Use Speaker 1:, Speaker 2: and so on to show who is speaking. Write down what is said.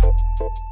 Speaker 1: Música